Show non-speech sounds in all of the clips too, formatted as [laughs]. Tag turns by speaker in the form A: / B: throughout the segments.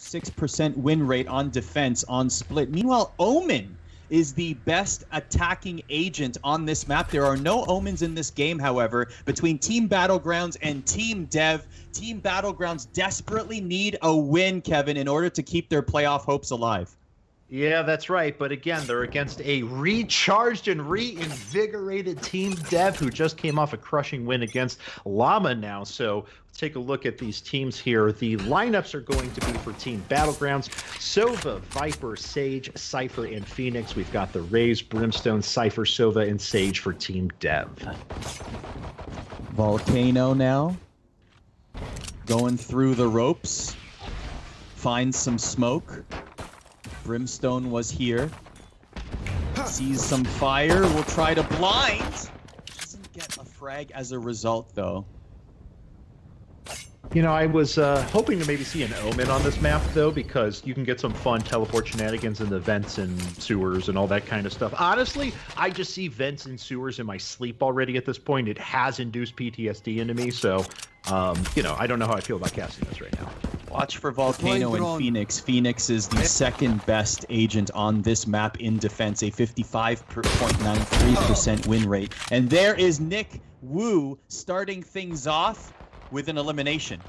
A: 6% win rate on defense on split. Meanwhile, Omen is the best attacking agent on this map. There are no omens in this game, however, between Team Battlegrounds and Team Dev. Team Battlegrounds desperately need a win, Kevin, in order to keep their playoff hopes alive.
B: Yeah, that's right. But again, they're against a recharged and reinvigorated Team Dev who just came off a crushing win against Llama now. So take a look at these teams here. The lineups are going to be for Team Battlegrounds Sova, Viper, Sage, Cypher, and Phoenix. We've got the Raze, Brimstone, Cypher, Sova, and Sage for Team Dev.
A: Volcano now going through the ropes, finds some smoke. Brimstone was here. Sees some fire, will try to blind. Doesn't get a frag as a result, though.
B: You know, I was uh, hoping to maybe see an omen on this map, though, because you can get some fun teleport shenanigans in the vents and sewers and all that kind of stuff. Honestly, I just see vents and sewers in my sleep already at this point. It has induced PTSD into me, so, um, you know, I don't know how I feel about casting this right now.
A: Watch for Volcano and Phoenix. Phoenix is the second best agent on this map in defense, a 55.93% win rate. And there is Nick Wu starting things off with an elimination.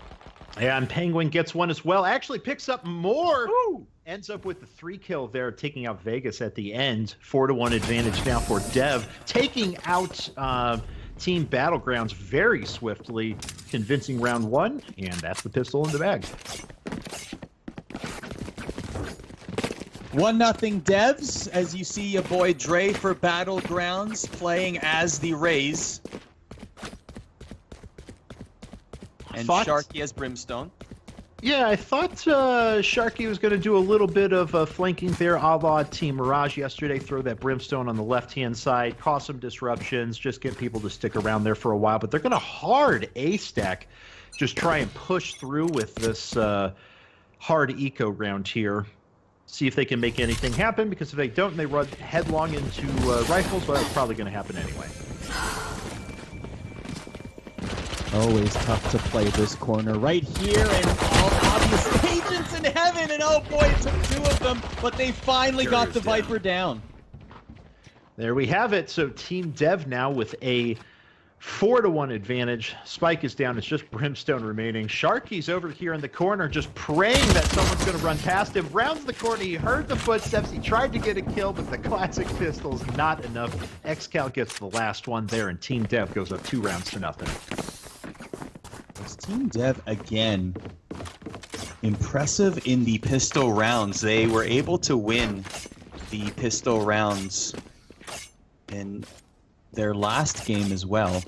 B: Yeah, and Penguin gets one as well. Actually picks up more. Ooh. Ends up with the three kill there, taking out Vegas at the end. Four to one advantage now for Dev, taking out uh, Team Battlegrounds very swiftly, convincing round one, and that's the pistol in the bag.
A: One nothing devs as you see your boy Dre for Battlegrounds playing as the Raze. And Thoughts? Sharky as Brimstone.
B: Yeah, I thought uh, Sharky was going to do a little bit of uh, flanking there, a la Team Mirage yesterday. Throw that Brimstone on the left hand side, cause some disruptions, just get people to stick around there for a while. But they're going to hard A stack, just try and push through with this uh, hard eco round here. See if they can make anything happen, because if they don't and they run headlong into uh, rifles, well, that's probably going to happen anyway.
A: Always tough to play this corner right here, and all obvious agents in heaven, and oh boy, it took two of them, but they finally got the Viper down.
B: There we have it. So Team Dev now with a four to one advantage. Spike is down. It's just Brimstone remaining. Sharky's over here in the corner, just praying that someone's going to run past him. Rounds the corner. He heard the footsteps. He tried to get a kill, but the classic pistol's not enough. Excal gets the last one there, and Team Dev goes up two rounds to nothing.
A: It's Team Dev again. Impressive in the pistol rounds. They were able to win the pistol rounds in their last game as well.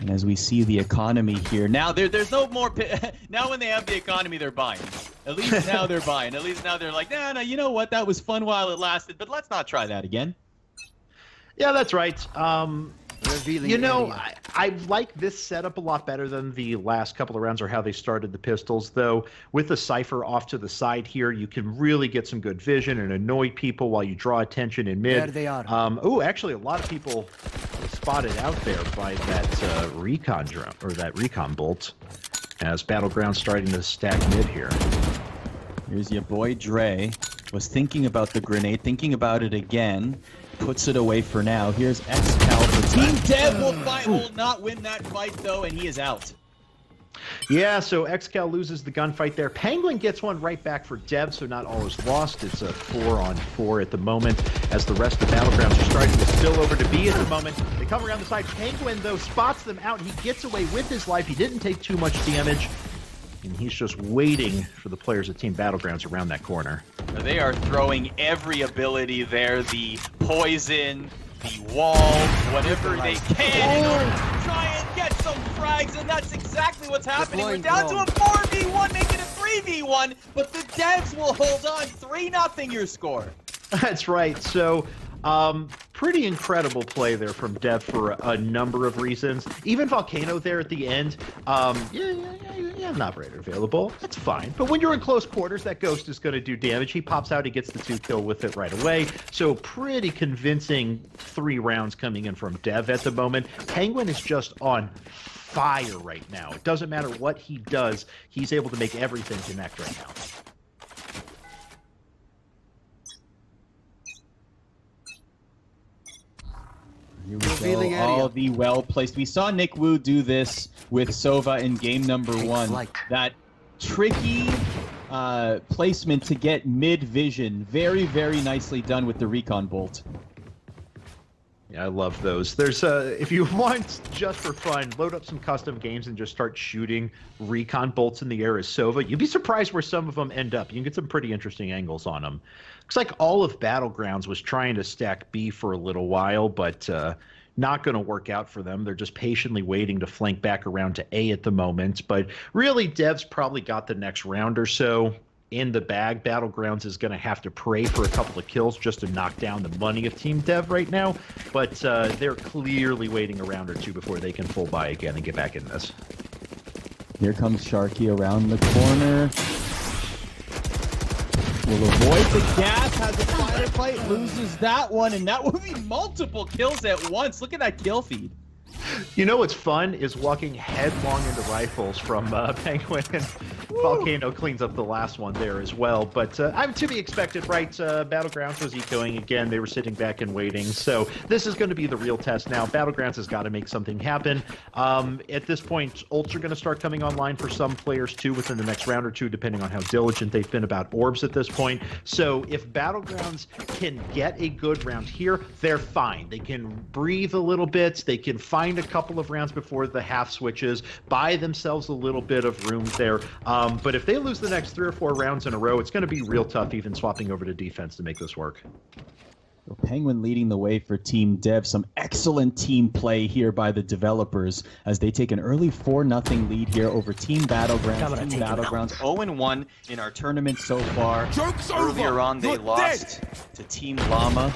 A: And as we see the economy here, now there, there's no more. [laughs] now when they have the economy, they're buying. At least [laughs] now they're buying. At least now they're like, nah, nah, you know what? That was fun while it lasted, but let's not try that again.
B: Yeah, that's right. Um, Revealing you know, I, I, like this setup a lot better than the last couple of rounds or how they started the pistols. Though with the Cypher off to the side here, you can really get some good vision and annoy people while you draw attention in mid.
C: There they are.
B: Um, oh, actually, a lot of people spotted out there by that uh, recon drone or that recon bolt as battleground starting to stack mid here.
A: Here's your boy Dre. Was thinking about the grenade, thinking about it again puts it away for now. Here's Excalibur. Team Dev will fight, will not win that fight though, and he is out.
B: Yeah, so Excal loses the gunfight there. Penguin gets one right back for Dev, so not all is lost. It's a four on four at the moment as the rest of the battlegrounds are starting to spill over to B at the moment. They come around the side. Penguin, though, spots them out. He gets away with his life. He didn't take too much damage and he's just waiting for the players at Team Battlegrounds around that corner.
A: They are throwing every ability there, the poison, the wall, whatever they can in order to try and get some frags, and that's exactly what's happening. We're down to a 4v1, making a 3v1, but the devs will hold on. 3-0 your score. [laughs]
B: That's right. So um, pretty incredible play there from Dev for a, a, number of reasons. Even Volcano there at the end. Um, yeah, yeah, yeah, yeah, an operator available. That's fine. But when you're in close quarters, that ghost is going to do damage. He pops out, he gets the two kill with it right away. So pretty convincing three rounds coming in from Dev at the moment. Penguin is just on fire right now. It doesn't matter what he does, he's able to make everything connect right now.
A: Here we go. All the well placed. We saw Nick Wu do this with Sova in game number one. That tricky uh, placement to get mid vision. Very, very nicely done with the recon bolt.
B: Yeah, I love those. There's uh, if you [laughs] want just for fun, load up some custom games and just start shooting recon bolts in the air as Sova. You'd be surprised where some of them end up. You can get some pretty interesting angles on them. Looks like all of Battlegrounds was trying to stack B for a little while, but uh, not going to work out for them. They're just patiently waiting to flank back around to A at the moment. But really, Dev's probably got the next round or so in the bag. Battlegrounds is going to have to pray for a couple of kills just to knock down the money of Team Dev right now. But uh, they're clearly waiting a round or two before they can full buy again and get back in this.
A: Here comes Sharky around the corner. Will avoid the gas, has a firefight, loses that one, and that will be multiple kills at once. Look at that kill feed.
B: You know what's fun is walking headlong into rifles from uh, [laughs] Penguin and Volcano cleans up the last one there as well. But uh, I'm to be expected, right? Uh, Battlegrounds was ecoing again. They were sitting back and waiting. So this is going to be the real test now. Battlegrounds has got to make something happen. Um, at this point, ults are going to start coming online for some players too within the next round or two, depending on how diligent they've been about orbs at this point. So if Battlegrounds can get a good round here, they're fine. They can breathe a little bit. They can find a couple of rounds before the half switches, buy themselves a little bit of room there. Um, but if they lose the next three or four rounds in a row, it's going to be real tough even swapping over to defense to make this work.
A: Penguin leading the way for Team Dev. Some excellent team play here by the developers as they take an early 4 0 lead here over Team Battlegrounds. Team Battlegrounds 0 1 in our tournament so far. Joke's Earlier over. on, they You're lost dead. to Team Llama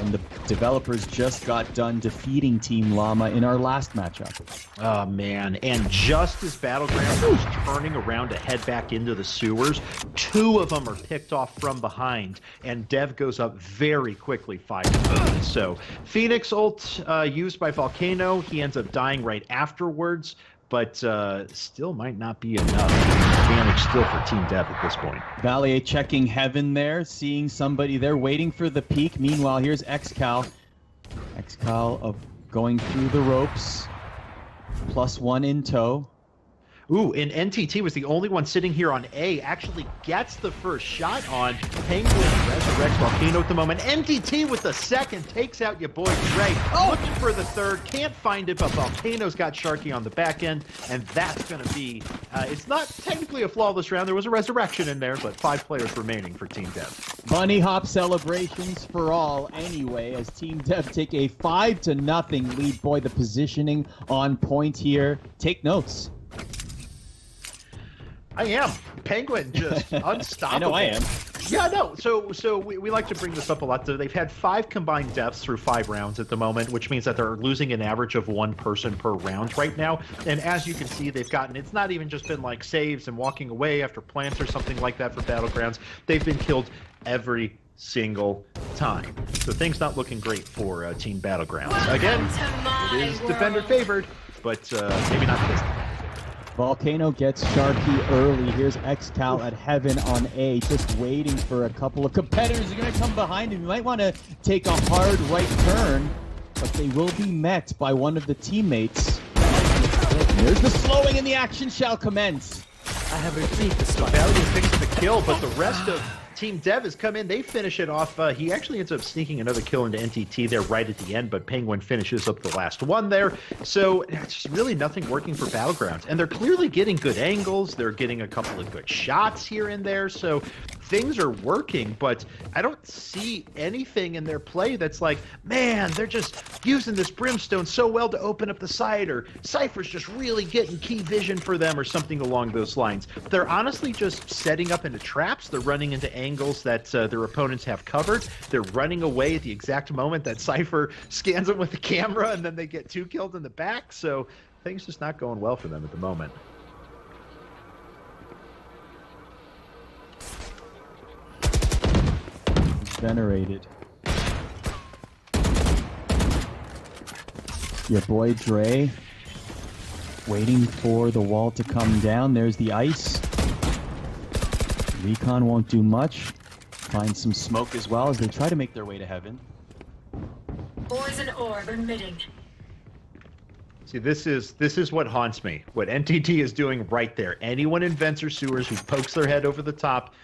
A: and the developers just got done defeating Team Llama in our last matchup.
B: Oh man! And just as Battleground was turning around to head back into the sewers, two of them are picked off from behind, and Dev goes up very quickly, five. So Phoenix ult uh, used by Volcano, he ends up dying right afterwards but uh, still might not be enough advantage still for Team Dev at this point.
A: Valier checking heaven there, seeing somebody there waiting for the peek. Meanwhile, here's Excal. Excal of going through the ropes. Plus one in tow.
B: Ooh, and NTT was the only one sitting here on A, actually gets the first shot on Penguin resurrects Volcano at the moment. NTT with the second takes out your boy Dre. Oh. Looking for the third, can't find it, but Volcano's got Sharky on the back end, and that's going to be, uh, it's not technically a flawless round. There was a resurrection in there, but five players remaining for Team Dev.
A: Bunny hop celebrations for all anyway, as Team Dev take a 5 to nothing lead. Boy, the positioning on point here. Take notes.
B: I am. Penguin just unstoppable. [laughs]
A: I know I am.
B: Yeah, no. So so we, we like to bring this up a lot. They've had five combined deaths through five rounds at the moment, which means that they're losing an average of one person per round right now. And as you can see, they've gotten it's not even just been like saves and walking away after plants or something like that for battlegrounds. They've been killed every single time. So things not looking great for uh, Team Battlegrounds. Again, it is defender favored, but uh, maybe not this time.
A: Volcano gets Sharky early. Here's Excal at Heaven on A, just waiting for a couple of competitors. They're going to come behind him. You might want to take a hard right turn, but they will be met by one of the teammates. Here's the slowing and the action shall commence.
B: I have received the spot. Valliate picks the kill, but the rest of Team Dev has come in. They finish it off. Uh, he actually ends up sneaking another kill into NTT there right at the end, but Penguin finishes up the last one there. So it's really nothing working for Battlegrounds. And they're clearly getting good angles. They're getting a couple of good shots here and there. So things are working, but I don't see anything in their play that's like, man, they're just using this brimstone so well to open up the side, or Cypher's just really getting key vision for them, or something along those lines. They're honestly just setting up into traps. They're running into angles that uh, their opponents have covered. They're running away at the exact moment that Cypher scans them with the camera, and then they get two killed in the back. So things just not going well for them at the moment.
A: Venerated. Your boy Dre Waiting for the wall to come down. There's the ice. Recon won't do much. Find some smoke as well as they try to make their way to heaven.
C: Poison orb emitting.
B: See, this is this is what haunts me. What NTT is doing right there. Anyone in vents or sewers who pokes their head over the top,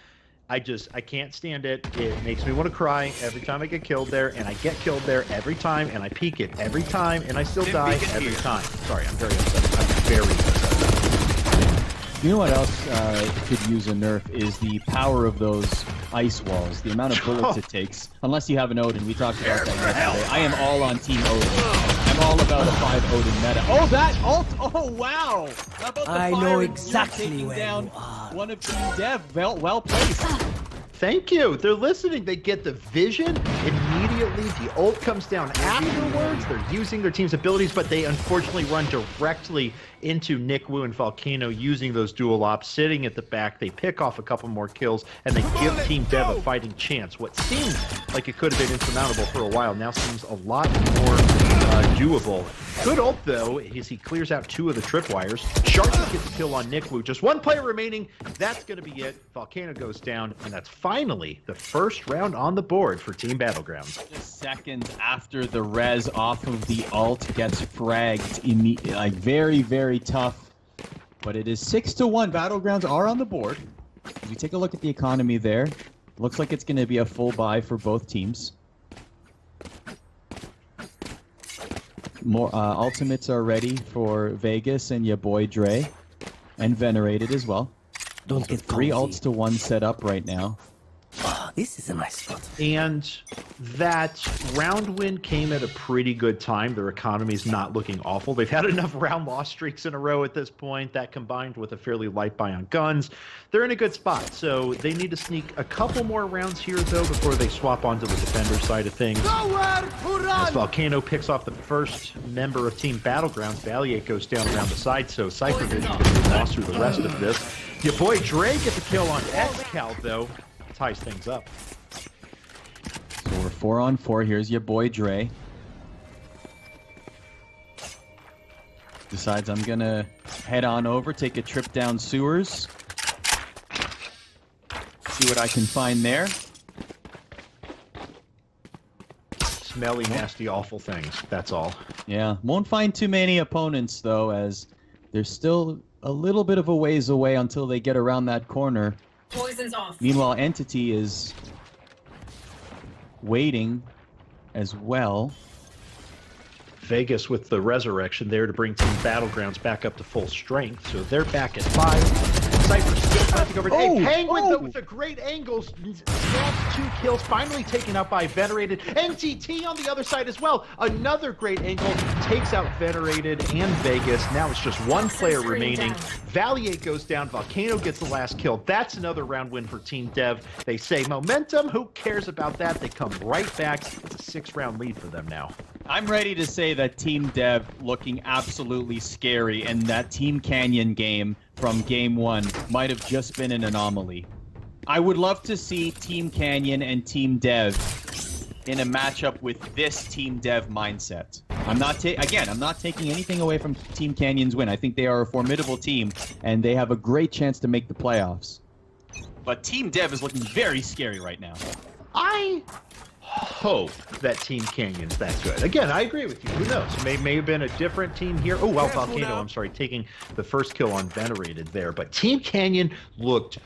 B: I just I can't stand it. It makes me want to cry every time I get killed there, and I get killed there every time, and I peek it every time, and I still die every time. Sorry, I'm very upset. I'm very upset.
A: You know what else uh, could use a nerf is the power of those ice walls, the amount of bullets it [laughs] takes. Unless you have an Odin, we talked about that yesterday. I am all on Team Odin. I'm all about a five Odin meta. Oh, that ult! Oh, wow! How about the
D: I know exactly where
A: down
D: you are.
A: One of Team Dev. Well, well placed.
B: Thank you. They're listening. They get the vision immediately. The ult comes down afterwards. They're using their team's abilities, but they unfortunately run directly into Nick Wu and Volcano using those dual ops, sitting at the back. They pick off a couple more kills, and they give Team Dev a fighting chance. What seemed like it could have been insurmountable for a while now seems a lot more uh, doable. Good ult, though, as he clears out two of the tripwires. Sharky gets a kill on Nick Wu. Just one player remaining. That's going to be it. Volcano goes down, and that's finally the first round on the board for Team Battlegrounds.
A: Just seconds after the res off of the alt gets fragged, imme- like very, very tough. But it is six to one. Battlegrounds are on the board. If you take a look at the economy there, looks like it's going to be a full buy for both teams. More uh, ultimates are ready for Vegas and your boy Dre, and Venerated as well.
D: Don't get
A: Three
D: cozy.
A: ults to one set up right now.
D: This is a nice spot.
B: And that round win came at a pretty good time. Their economy is not looking awful. They've had enough [laughs] round loss streaks in a row at this point. That combined with a fairly light buy on guns, they're in a good spot. So they need to sneak a couple more rounds here, though, before they swap onto the defender side of things. As Volcano picks off the first member of Team Battlegrounds, Valliate goes down around the side, so Cypher Vision gets lost through the rest of this. Your boy Dre gets a kill on Excal, though. Ties things up.
A: So we're four on four. Here's your boy Dre. Decides I'm gonna head on over, take a trip down sewers. See what I can find there.
B: Smelly, nasty, awful things. That's all.
A: Yeah, won't find too many opponents though, as they're still a little bit of a ways away until they get around that corner.
C: Poison's off.
A: Meanwhile, NTT is waiting as well.
B: Vegas with the resurrection there to bring Team Battlegrounds back up to full strength. So they're back at five. Cypher still planting over.
A: Oh,
B: hey, Penguin
A: oh.
B: though with a great angle. Snaps two kills, finally taken out by Venerated. NTT on the other side as well. Another great angle. Takes out Venerated and Vegas. Now it's just one player remaining.
C: down.
B: Valliate goes down. Volcano gets the last kill. That's another round win for Team Dev. They say momentum. Who cares about that? They come right back. It's a six round lead for them now.
A: I'm ready to say that Team Dev looking absolutely scary, and that Team Canyon game from game one might have just been an anomaly. I would love to see Team Canyon and Team Dev in a matchup with this Team Dev mindset. I'm not ta- again. I'm not taking anything away from Team Canyon's win. I think they are a formidable team, and they have a great chance to make the playoffs. But Team Dev is looking very scary right now.
B: I hope that Team Canyon's that good. Again, I agree with you. Who knows? May, may have been a different team here. Oh, well, Volcano, I'm sorry, taking the first kill on Venerated there. But Team Canyon looked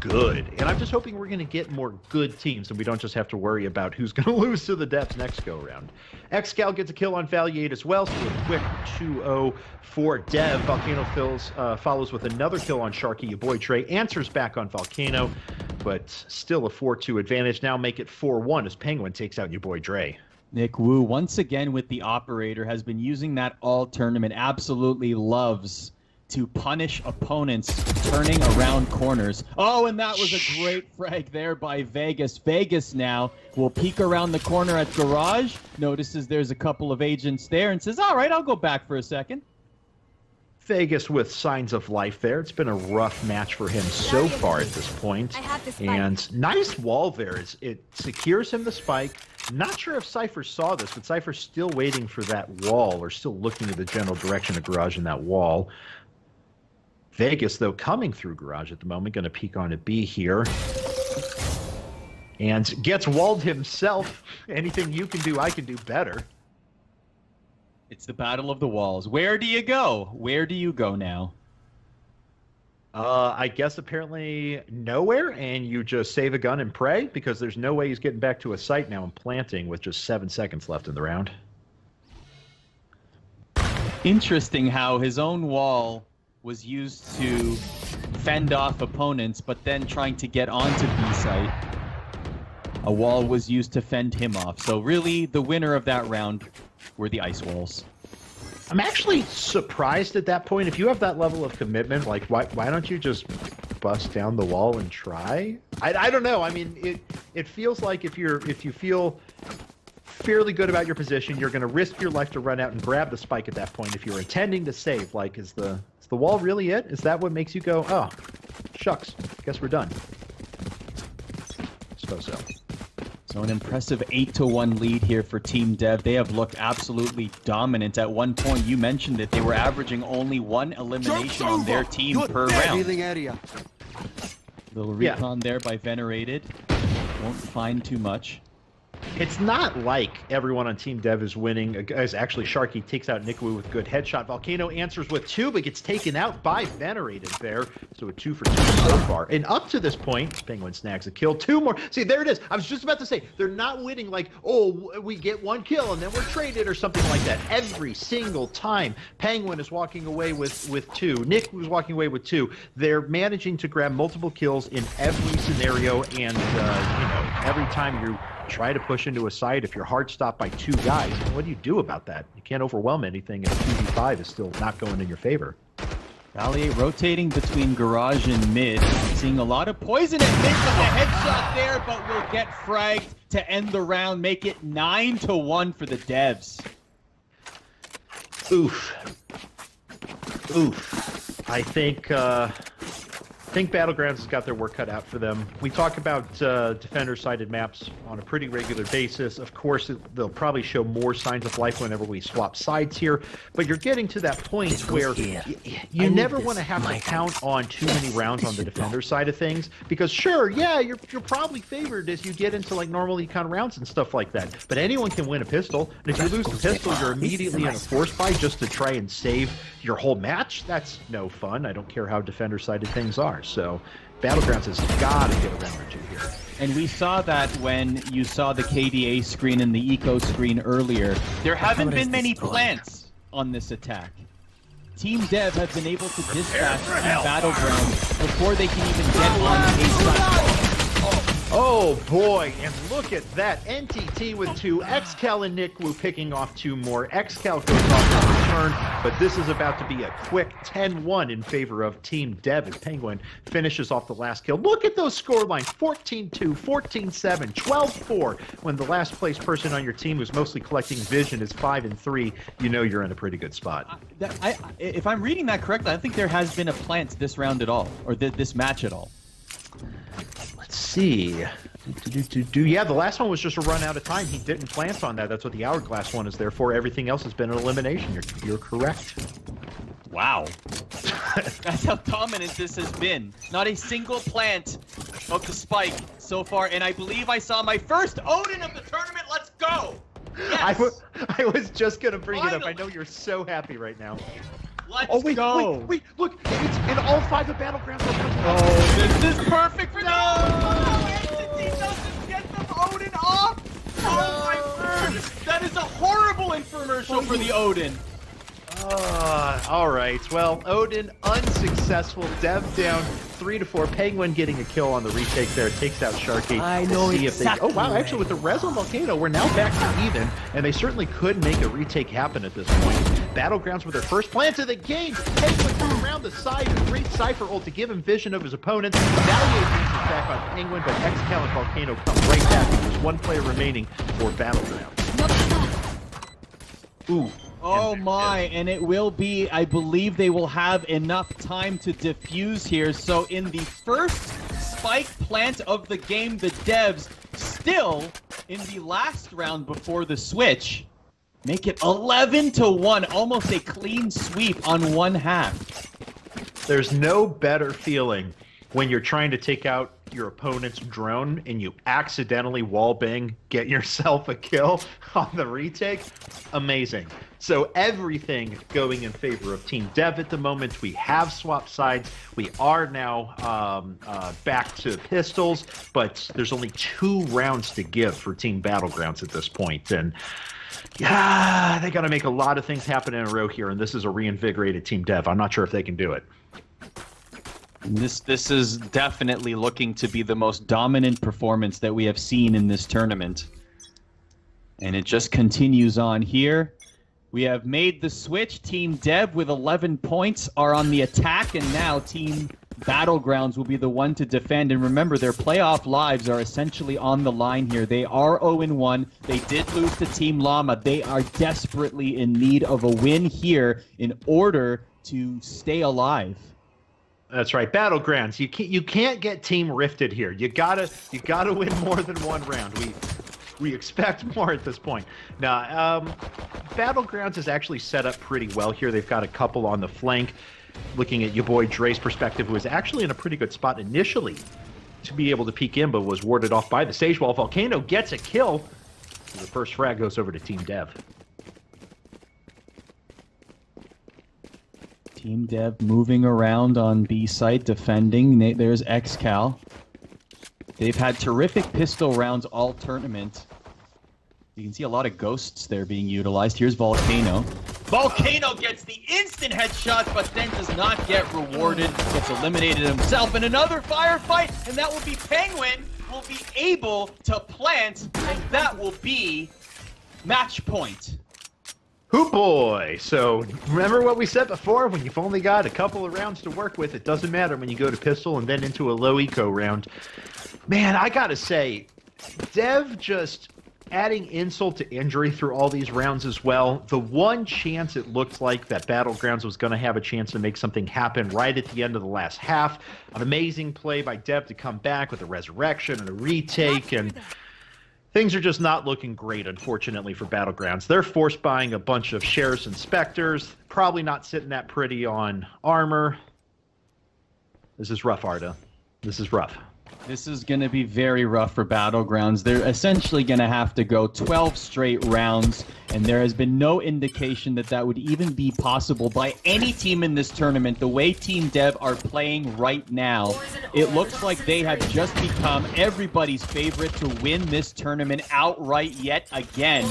B: good. And I'm just hoping we're going to get more good teams and we don't just have to worry about who's [laughs] going to lose to the depths next go around. Excal gets a kill on Valliate as well, so a quick 2-0 for Dev. Volcano fills, uh, follows with another kill on Sharky. Your boy Dre answers back on Volcano, but still a 4-2 advantage. Now make it 4-1 as Penguin takes out your boy Dre.
A: Nick Wu, once again with the operator, has been using that all tournament. Absolutely loves to punish opponents turning around corners. Oh, and that was a great frag there by Vegas. Vegas now will peek around the corner at Garage, notices there's a couple of agents there, and says, All right, I'll go back for a second.
B: Vegas with signs of life there. It's been a rough match for him so far at this point.
E: I have the spike.
B: And nice wall there. It's, it secures him the spike. Not sure if Cypher saw this, but Cypher's still waiting for that wall, or still looking at the general direction of Garage and that wall. Vegas, though, coming through Garage at the moment, going to peek on a B here. And gets walled himself. Anything you can do, I can do better.
A: It's the battle of the walls. Where do you go? Where do you go now?
B: Uh, I guess apparently nowhere, and you just save a gun and pray because there's no way he's getting back to a site now and planting with just seven seconds left in the round.
A: Interesting how his own wall was used to fend off opponents, but then trying to get onto B site, a wall was used to fend him off. So really, the winner of that round were the ice walls.
B: I'm actually surprised at that point. If you have that level of commitment, like why why don't you just bust down the wall and try? I, I don't know. I mean, it it feels like if you're if you feel fairly good about your position, you're going to risk your life to run out and grab the spike at that point. If you're intending to save, like is the the wall really it? Is that what makes you go, oh, shucks, guess we're done? Suppose so.
A: So an impressive 8 to 1 lead here for Team Dev. They have looked absolutely dominant. At one point, you mentioned that they were averaging only one elimination on their team per round.
D: area.
A: Little
B: Yeah.
A: recon there by Venerated. Won't find too much.
B: It's not like everyone on Team Dev is winning. As actually, Sharky takes out Nick Wu with good headshot. Volcano answers with two, but gets taken out by Venerated there. So a two for two so far. And up to this point, Penguin snags a kill. Two more. See, there it is. I was just about to say, they're not winning like, oh, we get one kill and then we're traded or something like that. Every single time, Penguin is walking away with, with two. Nick was walking away with two. They're managing to grab multiple kills in every scenario. And, uh, you know, every time you try to push into a site if you're hard stopped by two guys. What do you do about that? You can't overwhelm anything if 2v5 is still not going in your favor.
A: Valier rotating between garage and mid, seeing a lot of poison at mid, but the headshot there, but we'll get fragged to end the round, make it nine to one for the devs.
B: Oof. Oof. I think uh, I think Battlegrounds has got their work cut out for them. We talk about uh, defender-sided maps on a pretty regular basis. Of course, it, they'll probably show more signs of life whenever we swap sides here. But you're getting to that point
D: This
B: where
D: here.
B: y- y-
D: I
B: you never want to have to count on too many rounds on the defender side of things because sure, yeah, you're you're probably favored as you get into like normal econ rounds and stuff like that. But anyone can win a pistol, and if you lose the pistol, you're immediately in a force buy just to try and save your whole match. That's no fun. I don't care how defender-sided things are. So, Battlegrounds has got to get a round or two here.
A: And we saw that when you saw the KDA screen and the eco screen earlier. There haven't been many
D: destroyed.
A: plants on this attack. Team Dev have been able to dispatch the battleground before they can even get on a side.
B: Oh boy, and look at that. NTT with two, Excal and Nick Wu picking off two more. Excal goes off return, but this is about to be a quick 10-1 in favor of Team Dev as Penguin finishes off the last kill. Look at those score lines, 14-2, 14-7, 12-4. When the last place person on your team who's mostly collecting vision is 5 and 3, you know you're in a pretty good spot.
A: I, I- if I'm reading that correctly, I think there has been a plant this round at all, or th- this match at all.
B: Let's see. Do, do, do, do. Yeah, the last one was just a run out of time. He didn't plant on that. That's what the hourglass one is there for. Everything else has been an elimination. You're, you're correct.
A: Wow. [laughs] That's how dominant this has been. Not a single plant of the spike so far, and I believe I saw my first Odin of the tournament. Let's go! Yes!
B: I, w- I was just going to bring it up. I know you're so happy right now.
A: Let's
B: Oh, wait,
A: go!
B: wait, wait, look. It's in all five of Battlegrounds.
A: Oh, this is perfect for no! NTT doesn't get them Odin off! Oh my word! That is a horrible infomercial for the Odin.
B: Uh, all right. Well, Odin unsuccessful. Dev down three to four. Penguin getting a kill on the retake there. Takes out Sharky.
D: I know
B: see if they- Oh wow! Actually, with the
D: you
B: Rezo Volcano, we're now back to even, and they certainly could make a retake happen at this point. Battlegrounds with their first plant of the game. Penguin from around the side. A great Cypher ult to give him vision of his opponents. Valier takes back on Penguin, but Excal and Volcano come right back. There's one player remaining for Battlegrounds. Ooh.
A: Oh
B: And-
A: my, and it will be, I believe they will have enough time to defuse here. So in the first spike plant of the game, the devs still in the last round before the switch. Make it 11 to 1, almost a clean sweep on one half.
B: There's no better feeling when you're trying to take out your opponent's drone and you accidentally wall bang, get [laughs] yourself a kill on the retake. Amazing. So everything going in favor of Team Dev at the moment. We have swapped sides. We are now um, uh, back to pistols, but there's only two rounds to give for Team Battlegrounds at this point, and. Yeah, they got to make a lot of things happen in a row here, and this is a reinvigorated Team Dev. I'm not sure if they can do it.
A: This this is definitely looking to be the most dominant performance that we have seen in this tournament. And it just continues on here. We have made the switch. Team Dev with 11 points are on the attack, and now Team Battlegrounds will be the one to defend. And remember, their playoff lives are essentially on the line here. They are 0-1. They did lose to Team Llama. They are desperately in need of a win here in order to stay alive.
B: That's right, battlegrounds. You can't you can't get team rifted here. You gotta you gotta win more than one round. We we expect more at this point. Now, um, battlegrounds is actually set up pretty well here. They've got a couple on the flank. Looking at your boy Dre's perspective, who was actually in a pretty good spot initially to be able to peek in, but was warded off by the stage wall. Volcano gets a kill. The first frag goes over to Team Dev.
A: Team Dev moving around on B site, defending. There's Excal. They've had terrific pistol rounds all tournament. You can see a lot of ghosts there being utilized. Here's Volcano. Volcano gets the instant headshot, but then does not get rewarded. Gets eliminated himself in another firefight, and that will be Penguin will be able to plant, and that will be match point.
B: Hoo boy! So remember what we said before? When you've only got a couple of rounds to work with, it doesn't matter when you go to pistol and then into a low eco round. Man, I gotta say, Dev just adding insult to injury through all these rounds as well. The one chance it looked like that Battlegrounds was going to have a chance to make something happen right at the end of the last half. An amazing play by Dev to come back with a resurrection and a retake and things are just not looking great, unfortunately, for Battlegrounds. They're force buying a bunch of Sheriff's specters. probably not sitting that pretty on armor. This is rough, Arda. This is rough.
A: This is going to be very rough for Battlegrounds. They're essentially going to have to go 12 straight rounds, and there has been no indication that that would even be possible by any team in this tournament. The way Team Dev are playing right now, it looks like they have just become everybody's favorite to win this tournament outright yet again.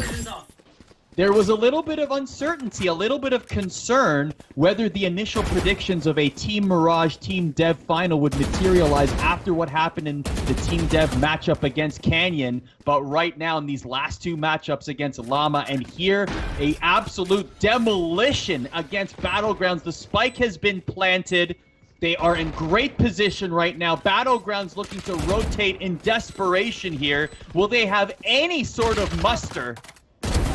A: There was a little bit of uncertainty, a little bit of concern whether the initial predictions of a Team Mirage Team Dev final would materialize after what happened in the Team Dev matchup against Canyon. But right now, in these last two matchups against Llama and here, a absolute demolition against Battlegrounds. The spike has been planted. They are in great position right now. Battlegrounds looking to rotate in desperation here. Will they have any sort of muster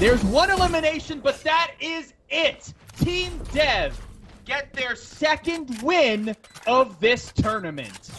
A: there's one elimination, but that is it. Team Dev get their second win of this tournament.